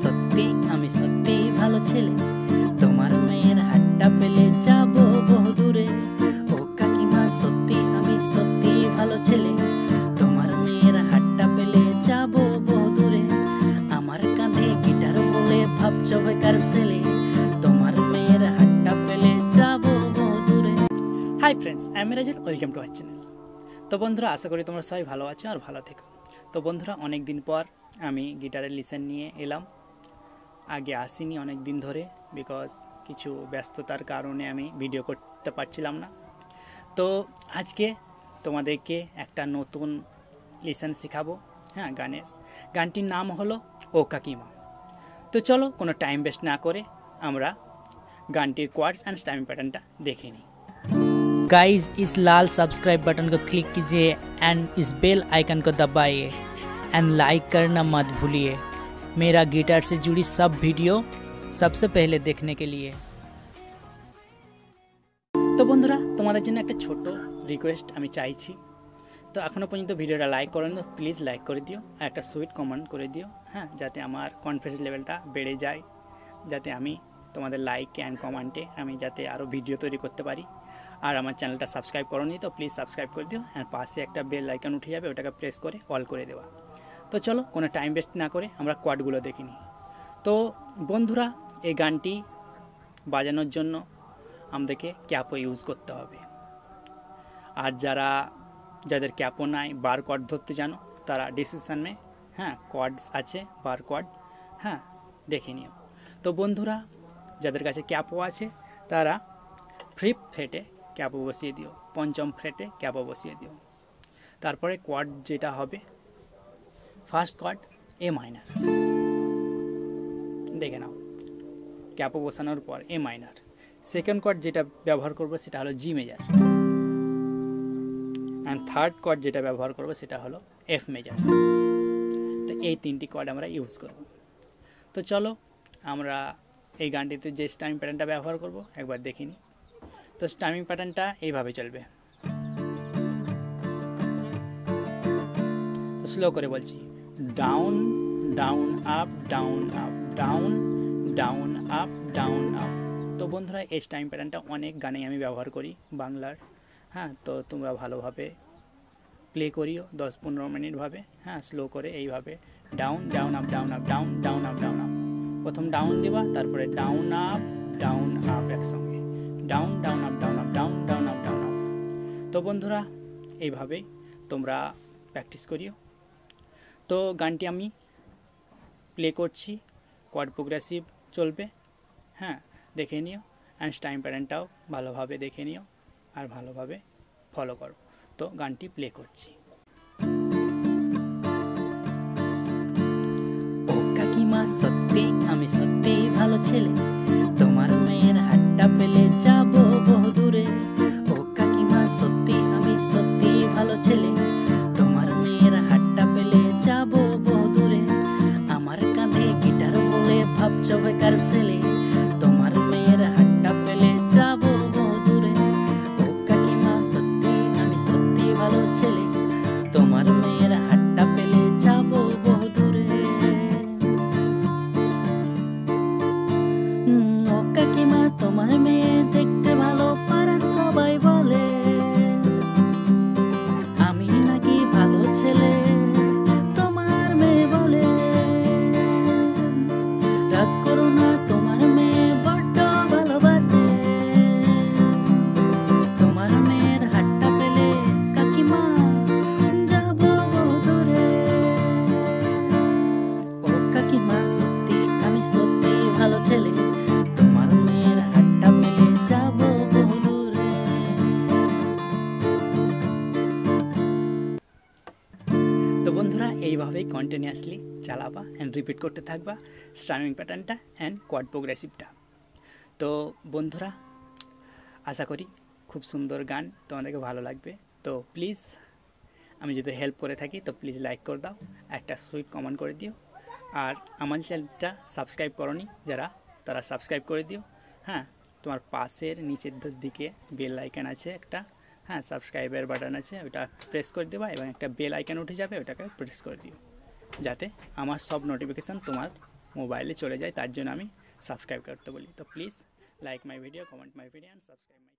সত্যি, আমি সত্যি ভালো ছেলে। তোমার মেয়ের হাতটা পেলে যাব বহুদূরে ও কাকিমা, সত্যি, আমি সত্যি ভালো ছেলে। তোমার মেয়ের হাতটা পেলে যাব বহুদূরে আমার কাঁধে গিটার বলে ভাবছ বেকার ছেলে। তোমার মেয়ের হাতটা পেলে যাব বহুদূরে হাই ফ্রেন্ডস আমি Rajul welcome to our channel তো বন্ধুরা, আশা করি তোমরা সবাই ভালো আছো আর ভালো থেকো। তো বন্ধুরা অনেক দিন পর আমি গিটারের লিসেন নিয়ে এলাম। আগে আসিনি অনেক দিন ধরে বিকজ কিছু ব্যস্ততার কারণে আমি ভিডিও করতে পারছিলাম না তো আজকে তোমাদেরকে একটা নতুন লিসেন শেখাবো হ্যাঁ গানের গানটির নাম হলো ও কাকিমা তো চলো কোনো টাইম ওয়েস্ট না করে আমরা গানটির কোয়ার্ডস অ্যান্ড টাইম প্যাটার্নটা দেখে নিই गाइस इस लाल सब्सक्राइब बटन को क्लिक कीजिए एंड इस बेल आइकन को दबाइए एंड लाइक करना मत भूलिए मेरा गिटार से जुड़ी सब वीडियो सबसे पहले देखने के लिए তো বন্ধুরা তোমাদের জন্য একটা ছোট রিকোয়েস্ট আমি চাইছি তো এখনও পর্যন্ত ভিডিওটা লাইক করেন তো প্লিজ লাইক করে দিও আর একটা সুইট কমেন্ট করে দিও হ্যাঁ যাতে আমার কনফিডেন্স লেভেলটা বেড়ে যায় যাতে আমি তোমাদের লাইক অ্যান্ড কমেন্টে আমি যাতে আরও ভিডিও তৈরি করতে পারি আর আমার চ্যানেলটা সাবস্ক্রাইব করোনি তো প্লিজ সাবস্ক্রাইব করে দিও আর পাশে একটা বেল আইকন উঠে যাবে ওটাকে প্রেস করে অল করে দেওয়া তো চলো, কোনো টাইম ওয়েস্ট না করে আমরা কোয়াডগুলো দেখে নিই। তো বন্ধুরা, এই গানটি বাজানোর জন্য আমাদেরকে ক্যাপও ইউজ করতে হবে। আর যারা, যাদের ক্যাপও নাই বার কর্ড ধরতে জানো, তারা ডিসিশনে হ্যাঁ কর্ডস আছে বার কর্ড হ্যাঁ দেখে নিও। তো বন্ধুরা, যাদের কাছে ক্যাপও আছে, তারা ফ্রিপ ফেটে ক্যাপও বসিয়ে দিও, পঞ্চম ফ্রেটে ক্যাপও বসিয়ে দিও। তারপরে কোয়াড যেটা হবে ফার্স্ট কোয়াড এ মাইনার। দেখে নাও, ক্যাপও বসানোর পর এ মাইনার। সেকেন্ড কোয়াড যেটা ব্যবহার করব সেটা হলো জি মেজার। অ্যান্ড থার্ড কোয়াড যেটা ব্যবহার করব সেটা হলো এফ মেজার। তো এই তিনটি কোয়াড আমরা ইউজ করব। তো চলো, আমরা এই গানটিতে যে স্টাইম প্যাটার্নটা ব্যবহার করব, একবার দেখিনি তো স্টাইমিং প্যাটার্নটা এইভাবে চলবে। তো স্লো করে বলছি। Down down up down up down down up down up তো বন্ধুরা এই টাইম প্যাটার্নটা অনেক গানে আমি ব্যবহার করি বাংলার হ্যাঁ তো তোমরা ভালোভাবে প্লে করিও দশ পনেরো মিনিটভাবে হ্যাঁ স্লো করে এইভাবে down down up down up down down up down up প্রথম ডাউন দেবা তারপরে ডাউন আপ ডাউন আপ একসঙ্গে down down up down up down down up down up তো বন্ধুরা এইভাবেই তোমরা প্র্যাকটিস করিও তো গানটি আমি প্লে করছি। কোয়াড প্রোগ্রেসিভ চলবে। হ্যাঁ দেখে নিও। অ্যান্ড টাইম প্যাটার্নটাও ভালোভাবে দেখে নিও আর ভালোভাবে ফলো করো। তো গানটি প্লে করছি। ও কাকিমা, সত্যি আমি সত্যি ভালো ছেলে। বলে ভাবছ এইভাবেই কন্টিনিউয়াসলি চালাবা অ্যান্ড রিপিট করতে থাকবা স্ট্রামিং প্যাটার্নটা অ্যান্ড কোয়াড প্রোগ্রেসিভটা তো বন্ধুরা, আশা করি খুব সুন্দর গান তোমাদেরকে ভালো লাগবে। তো প্লিজ আমি যদি হেল্প করে থাকি, তো প্লিজ লাইক করে দাও, একটা সুইট কমেন্ট করে দিও। আর আমার চ্যানেলটা সাবস্ক্রাইব করনি যারা, তারা সাবস্ক্রাইব করে দিও। হ্যাঁ তোমার পাশের নিচের দিকে বেল আইকন আছে একটা। হ্যাঁ সাবস্ক্রাইবের বাটন আছে, ওটা প্রেস করে দেবা এবং একটা বেল আইকন উঠে যাবে, ওটাকে প্রেস করে দিও। যাতে আমার সব নোটিফিকেশান তোমার মোবাইলে চলে যায়, তার জন্য আমি সাবস্ক্রাইব করতে বলি। তো please like my video comment my video and subscribe my